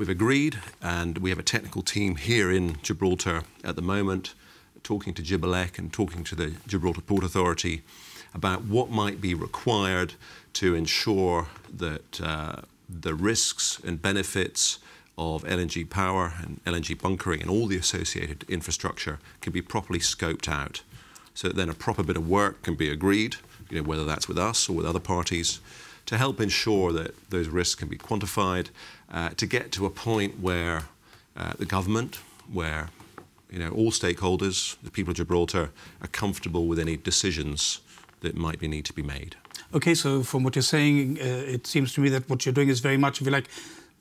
we've agreed, and we have a technical team here in Gibraltar at the moment, talking to Gibelec and talking to the Gibraltar Port Authority about what might be required to ensure that uh, the risks and benefits of LNG power and LNG bunkering and all the associated infrastructure can be properly scoped out. So that then a proper bit of work can be agreed, you know, whether that's with us or with other parties, to help ensure that those risks can be quantified, uh, to get to a point where uh, the government, where you know, all stakeholders, the people of Gibraltar, are comfortable with any decisions that might be need to be made. Okay, so from what you're saying, uh, it seems to me that what you're doing is very much, if you like,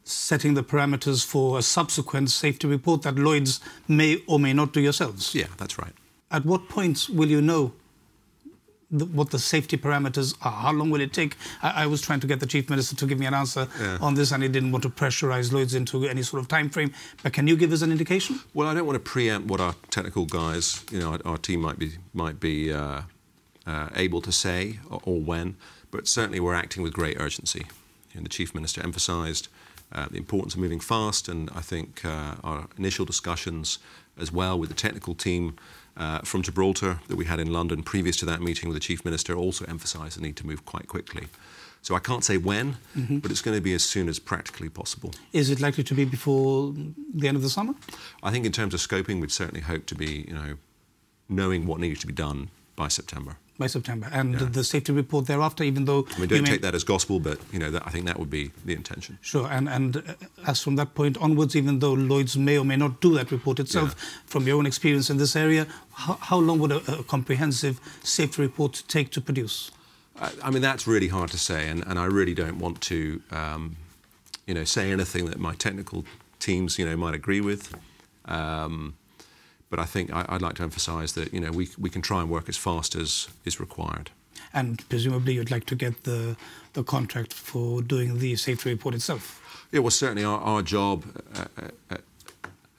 setting the parameters for a subsequent safety report that Lloyds may or may not do yourselves. Yeah, that's right. At what point will you know the, what the safety parameters are? How long will it take? I, I, was trying to get the chief minister to give me an answer yeah. on this, and he didn't want to pressurize Lloyds into any sort of time frame. But can you give us an indication? Well, I don't want to preempt what our technical guys, you know, our, our team might be might be uh, uh, able to say or, or, when. But certainly, we're acting with great urgency. And the chief minister emphasised uh, the importance of moving fast, and I think uh, our initial discussions as well with the technical team uh, from Gibraltar that we had in London previous to that meeting with the chief minister also emphasised the need to move quite quickly. So I can't say when, mm -hmm. but it's going to be as soon as practically possible. Is it likely to be before the end of the summer? I think in terms of scoping, we'd certainly hope to be, you know, knowing what needs to be done by September by September, and yeah. the safety report thereafter, even though... We don't take that as gospel, but you know, that, I think that would be the intention. Sure, and, and uh, as from that point onwards, even though Lloyds may or may not do that report itself, yeah. from your own experience in this area, how, how long would a, a, comprehensive safety report take to produce? I, I, mean, that's really hard to say, and, and I really don't want to, um, you know, say anything that my technical teams, you know, might agree with. Um, but I think I, would like to emphasise that you know we, we can try and work as fast as is required. And presumably you'd like to get the, the contract for doing the safety report itself? Yeah, well, certainly our, our job at, at,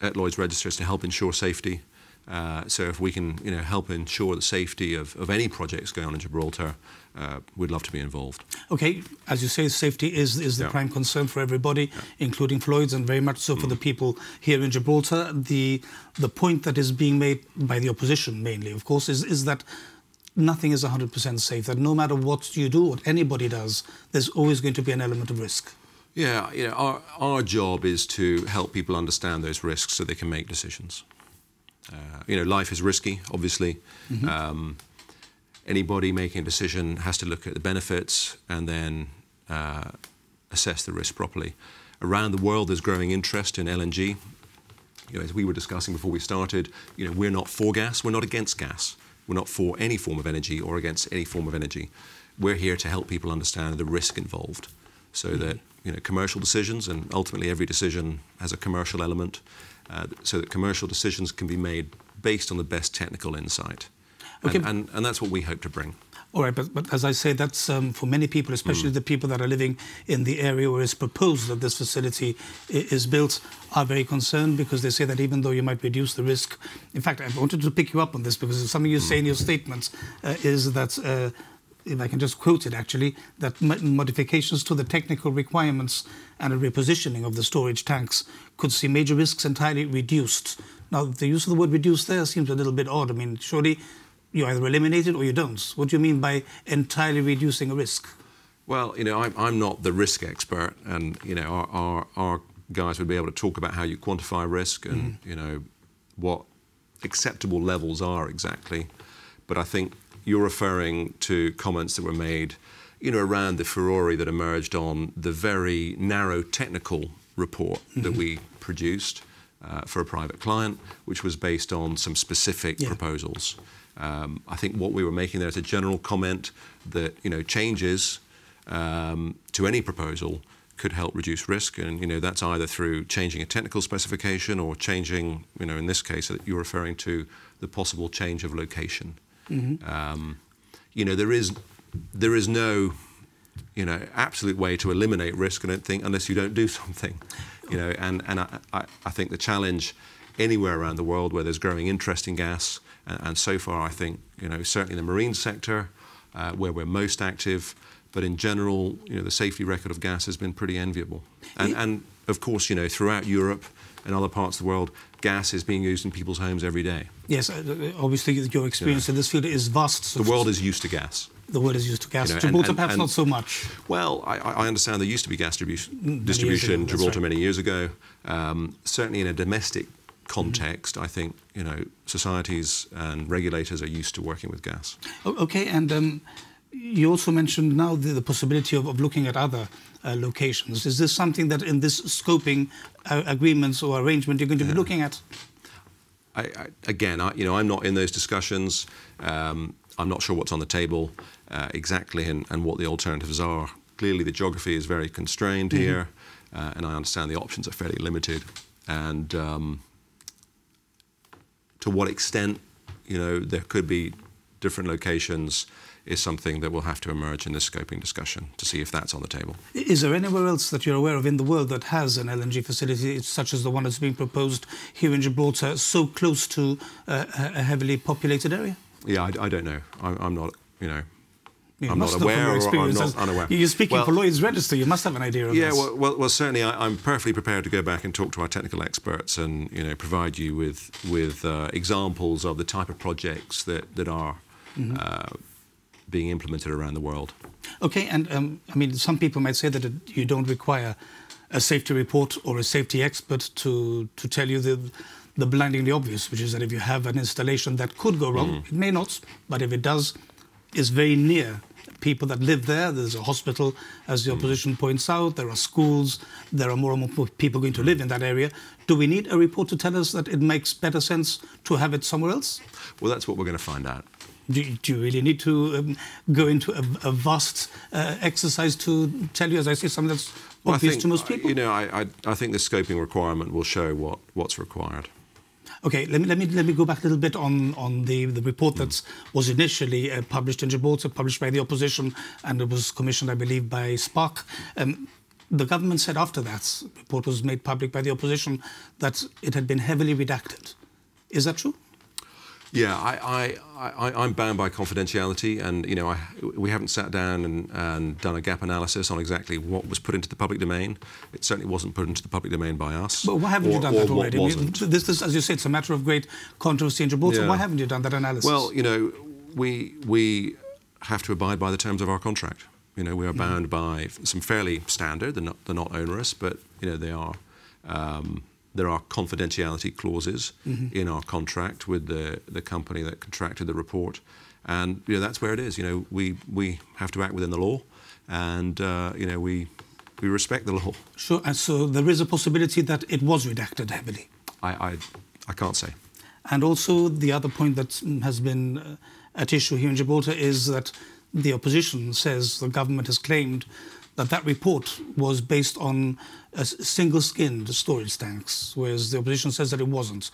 at Lloyd's Register is to help ensure safety. Uh, so if we can you know, help ensure the safety of, of any projects going on in Gibraltar, uh, we'd love to be involved. Okay, as you say, safety is, is the yeah. prime concern for everybody, yeah. including Lloyd's, and very much so mm. for the mm. people here in Gibraltar. The, the point that is being made by the opposition mainly, of course, is, is that nothing is 100% safe, that no matter what you do, what anybody does, there's always going to be an element of risk. Yeah, you know, our, our job is to help people understand those risks so they can make decisions. Uh, you know, life is risky, obviously. Mm -hmm. um, anybody making a decision has to look at the benefits and then uh, assess the risk properly. Around the world, there's growing interest in LNG. You know, as we were discussing before we started, you know, we're not for gas, we're not against gas. We're not for any form of energy or against any form of energy. We're here to help people understand the risk involved so mm -hmm. that you know, commercial decisions, and ultimately every decision has a commercial element, uh, so that commercial decisions can be made based on the best technical insight. Okay. And, and, and, that's what we hope to bring. All right, but, but as I say, that's um, for many people, especially mm. the people that are living in the area where it's proposed that this facility is built, are very concerned because they say that even though you might reduce the risk, in fact, I wanted to pick you up on this because something you mm. say in your statements uh, is that. Uh, if I can just quote it actually, that modifications to the technical requirements and a repositioning of the storage tanks could see major risks entirely reduced. Now, the use of the word reduced there seems a little bit odd. I mean, surely you either eliminate it or you don't. What do you mean by entirely reducing a risk? Well, you know, I'm, I'm not the risk expert, and you know, our, our, our, guys would be able to talk about how you quantify risk and mm. you know what acceptable levels are exactly. But I think you're referring to comments that were made, you know, around the furore that emerged on the very narrow technical report that mm-hmm. we produced uh, for a private client, which was based on some specific yeah. proposals. Um, I think what we were making there is a general comment that you know changes um, to any proposal could help reduce risk, and you know that's either through changing a technical specification or changing, you know, in this case that you're referring to the possible change of location. Mm -hmm. um, you know there is there is no you know absolute way to eliminate risk. I don't think unless you don't do something. You know, and and I, I, I think the challenge anywhere around the world where there's growing interest in gas and, and so far, I think, you know, certainly the marine sector, uh, where we're most active, but in general, you know, the safety record of gas has been pretty enviable. And, and of course, you know, throughout Europe and other parts of the world, gas is being used in people's homes every day. Yes, uh, obviously your experience yeah. in this field is vast. So the world is used to gas. The world is used to gas. You know, Gibraltar, and, and, perhaps and, not so much. Well, I, I, understand there used to be gas distribution, distribution in Gibraltar right. many years ago. Um, certainly in a domestic context, mm. I think you know societies and regulators are used to working with gas. Okay, and um, you also mentioned now the, the possibility of, of, looking at other uh, locations. Is this something that in this scoping uh, agreements or arrangement you're going to be looking at? I, I, again, I, you know, I'm not in those discussions. Um, I'm not sure what's on the table uh, exactly and, and, what the alternatives are. Clearly, the geography is very constrained mm -hmm. here, uh, and I understand the options are fairly limited. And um, to what extent, you know, there could be different locations is something that will have to emerge in this scoping discussion to see if that's on the table. Is there anywhere else that you're aware of in the world that has an LNG facility such as the one that's being proposed here in Gibraltar, so close to uh, a heavily populated area? Yeah, I, I don't know. I, am not, you know, you I'm not aware or I'm not unaware. You're speaking well, for Lloyd's Register. You must have an idea of yeah, this. Yeah, well, well, well, certainly I, am perfectly prepared to go back and talk to our technical experts and you know provide you with with uh, examples of the type of projects that that are mm -hmm. uh, being implemented around the world. Okay, and um, I mean, some people might say that it, you don't require a safety report or a safety expert to, to tell you the, the blindingly obvious, which is that if you have an installation that could go wrong, mm. it may not, but if it does, it's very near people that live there. There's a hospital, as the mm. opposition points out. There are schools. There are more and more people going to live in that area. Do we need a report to tell us that it makes better sense to have it somewhere else? Well, that's what we're going to find out do, do you really need to um, go into a, a vast uh, exercise to tell you, as I say, something that's well, obvious think, to most people? You know, I, I, I think the scoping requirement will show what, what's required. Okay, let me, let me, let me go back a little bit on, on the, the report that mm. was initially uh, published in Gibraltar, published by the opposition, and it was commissioned, I believe, by Spark. Um, the government said after that report was made public by the opposition that it had been heavily redacted. Is that true? Yeah, I, I, I, am bound by confidentiality, and you know, I, we haven't sat down and, and, done a gap analysis on exactly what was put into the public domain. It certainly wasn't put into the public domain by us. But why haven't or, you done that already? I mean, this, this, as you say, it's a matter of great controversy in Gibraltar. Yeah. Why haven't you done that analysis? Well, you know, we we have to abide by the terms of our contract. You know, we are mm-hmm. bound mm. by some fairly standard. They're not they're not onerous, but you know, they are. Um, there are confidentiality clauses mm-hmm. in our contract with the, the company that contracted the report. And you know, that's where it is. You know, we, we have to act within the law, and uh, you know, we, we respect the law. Sure, and so there is a possibility that it was redacted heavily. I, I, I can't say. And also, the other point that has been uh, at issue here in Gibraltar is that the opposition says the government has claimed that that report was based on single-skinned storage tanks, whereas the opposition says that it wasn't.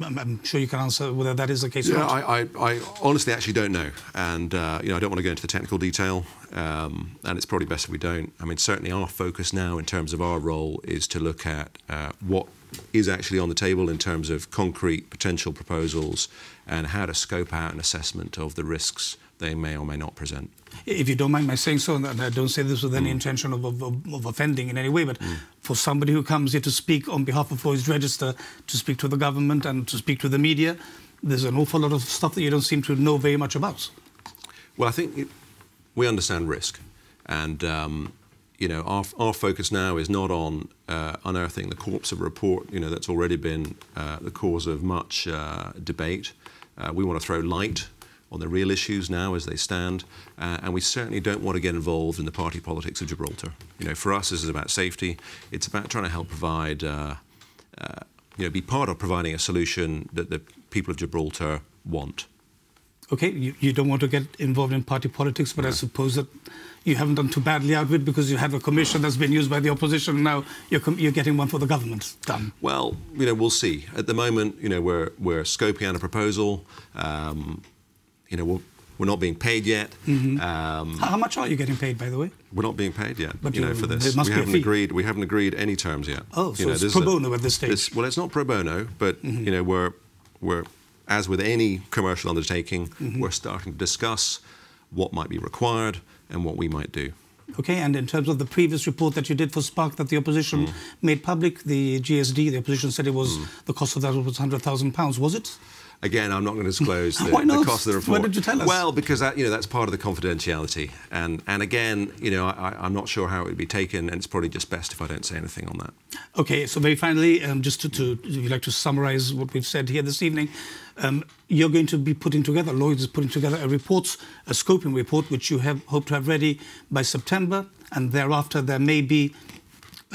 I'm sure you can answer whether that is the case. Yeah, I, I, I, honestly actually don't know, and uh, you know I don't want to go into the technical detail, um, and it's probably best if we don't. I mean, certainly our focus now in terms of our role is to look at uh, what is actually on the table in terms of concrete potential proposals and how to scope out an assessment of the risks they may or may not present. If you don't mind my saying so, and I don't say this with any mm. intention of, of, of, offending in any way, but mm. for somebody who comes here to speak on behalf of Lloyd's Register, to speak to the government and to speak to the media, there's an awful lot of stuff that you don't seem to know very much about. Well, I think we understand risk, and um, you know our, our focus now is not on uh, unearthing the corpse of a report. You know that's already been uh, the cause of much uh, debate. Uh, we want to throw light on the real issues now as they stand, uh, and we certainly don't want to get involved in the party politics of Gibraltar. You know, for us, this is about safety. It's about trying to help provide, uh, uh, you know, be part of providing a solution that the people of Gibraltar want. Okay, you, you don't want to get involved in party politics, but. I suppose that you haven't done too badly out of it because you have a commission that's been used by the opposition. And Now you're, you're getting one for the government done. Well, you know, we'll see. At the moment, you know, we're, we're scoping out a proposal. Um, you know, we're, we're not being paid yet. Mm-hmm. Um, how, much are you getting paid, by the way? We're not being paid yet. But you know, for this, we haven't agreed. We haven't agreed any terms yet. Oh, so you know, it's pro bono a, at this stage. This, well, it's not pro bono, but mm-hmm. you know, we're we're as with any commercial undertaking, mm-hmm. we're starting to discuss what might be required and what we might do. Okay, and in terms of the previous report that you did for Spark that the opposition Mm. made public, the GSD, the opposition said it was the cost of that was £100,000. Was it? Again, I'm not going to disclose the, the cost of the report. Why did you tell us? Well, because that, you know that's part of the confidentiality, and and again, you know, I, I'm not sure how it would be taken, and it's probably just best if I don't say anything on that. Okay, so very finally, um, just to, to, if you'd like to summarize what we've said here this evening, um, you're going to be putting together, Lloyds is putting together a report, a scoping report, which you have hope to have ready by September, and thereafter there may be,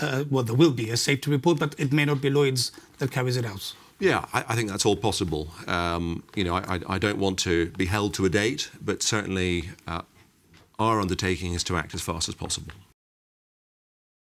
uh, well, there will be a safety report, but it may not be Lloyds that carries it out. Yeah, I, I think that's all possible. Um, you know, I, I, don't want to be held to a date, but certainly uh, our undertaking is to act as fast as possible.